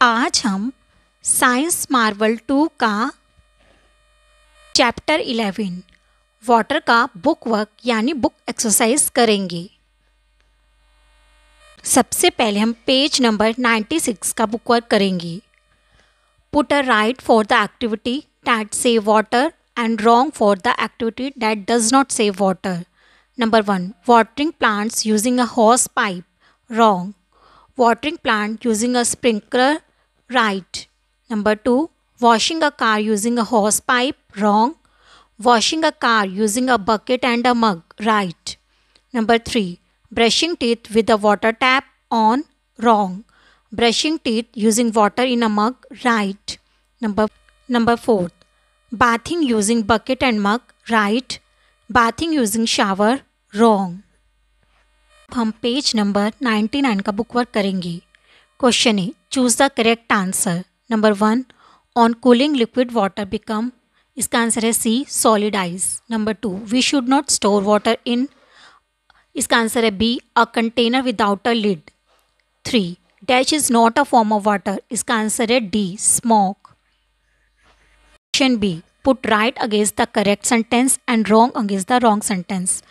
आज हम science marvel two का चैप्टर इलेवन, वाटर का बुक वर्क यानी बुक एक्सरसाइज करेंगे। सबसे पहले हम पेज नंबर 96 का बुक वर्क करेंगे। Put a right for the activity that save water and wrong for the activity that does not save water. Number one, watering plants using a hose pipe, wrong. watering plant using a sprinkler right number 2 washing a car using a hose pipe wrong washing a car using a bucket and a mug right number 3 brushing teeth with a water tap on wrong brushing teeth using water in a mug right number number 4 bathing using bucket and mug right bathing using shower wrong हम page number 99 का book work करेंगे question A Choose the correct answer number one on cooling liquid water become इसका answer है C solid ice number two we should not store water in इसका answer है B a container without a lid three dash is not a form of water इसका answer है D smoke question B put right against the correct sentence and wrong against the wrong sentence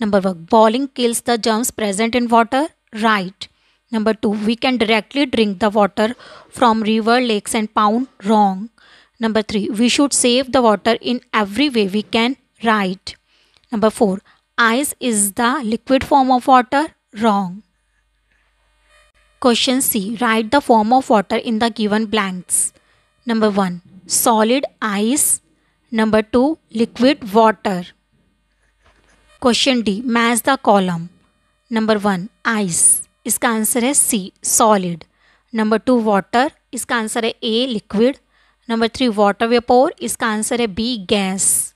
Number one, boiling kills the germs present in water. Right. Number two, we can directly drink the water from river, lakes, and pound. Wrong. Number three, we should save the water in every way we can. Right. Number four, ice is the liquid form of water. Wrong. Question C. Write the form of water in the given blanks. Number 1. Solid ice. Number 2. Liquid water. Question D. Match the column. Number 1. Ice. इसका answer है C solid number two water इसका answer है A liquid number three water vapour इसका answer है B gas